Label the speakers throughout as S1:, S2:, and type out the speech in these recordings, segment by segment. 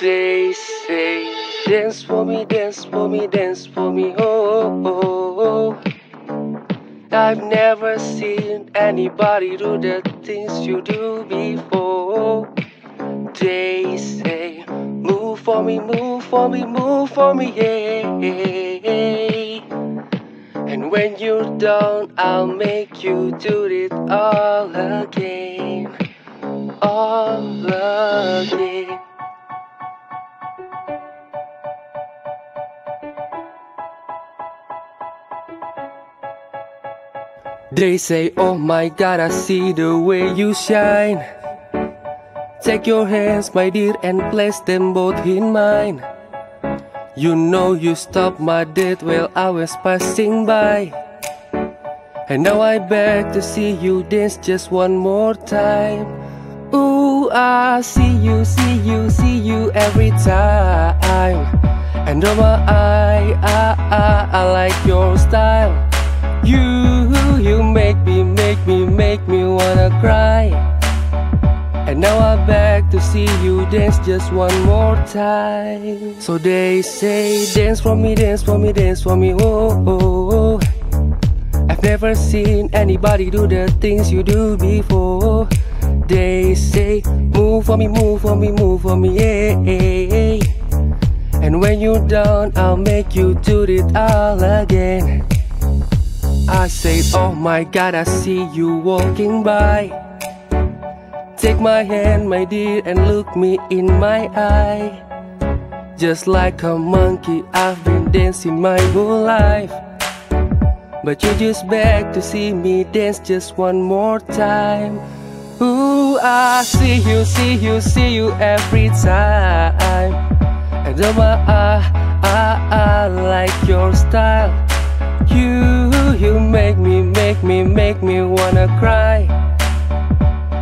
S1: They say, dance for me, dance for me, dance for me, oh, oh, oh, oh. I've never seen anybody do the things you do before. They say, move for me, move for me, move for me, yeah. And when you're done, I'll make you do it all again, They say, Oh my god, I see the way you shine. Take your hands, my dear, and place them both in mine. You know you stopped my death while I was passing by. And now I beg to see you dance just one more time. Ooh, I see you, see you, see you every time. And oh my eye, I, I, I like your style. You, make me, make me wanna cry. And now I beg to see you dance just one more time. So they say, dance for me, dance for me, dance for me, oh, oh, oh. I've never seen anybody do the things you do before. They say, move for me, move for me, move for me, yeah, yeah, yeah. And when you're done, I'll make you do it all again. I say, oh my god, I see you walking by. Take my hand, my dear, and look me in my eye. Just like a monkey, I've been dancing my whole life. But you just beg to see me dance just one more time. Ooh, I see you, see you, see you every time. And oh my, I, I, I like your style. You, make me, wanna cry.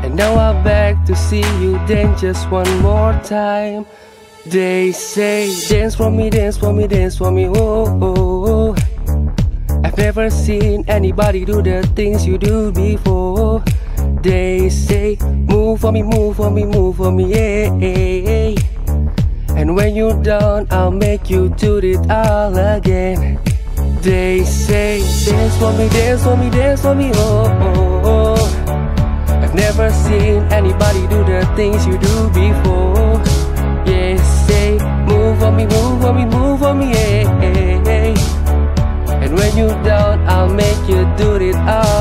S1: And now I beg to see you dance just one more time. They say, dance for me, dance for me, dance for me, oh, oh, oh. I've never seen anybody do the things you do before. They say, move for me, move for me, move for me, yeah, yeah, yeah. And when you're done, I'll make you do it all again. They say, dance for me, dance for me, dance for me, oh, oh, oh. I've never seen anybody do the things you do before. Yeah, say, move for me, move for me, move for me, yeah, yeah, yeah. And when you're down, I'll make you do it all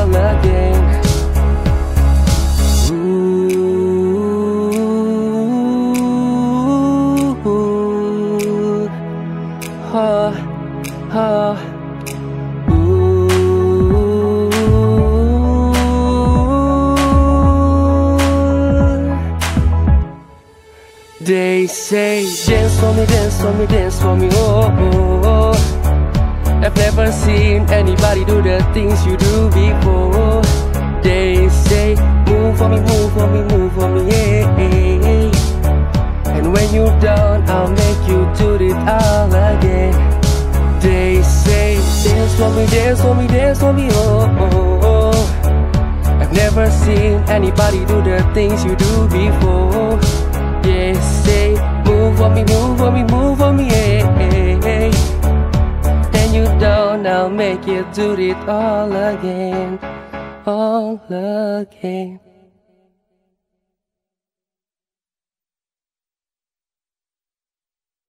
S1: They say, dance for me, dance for me, dance for me, oh, oh, oh. I've never seen anybody do the things you do before. They say, move for me, move for me, move for me, yeah. And when you're done, I'll make you do it all again. They say, dance for me, dance for me, dance for me, oh, oh, oh. I've never seen anybody do the things you do before. Yeah, say, move for me, move for me, move for me, yeah, yeah. Then you down, I'll make you do it all again, all again.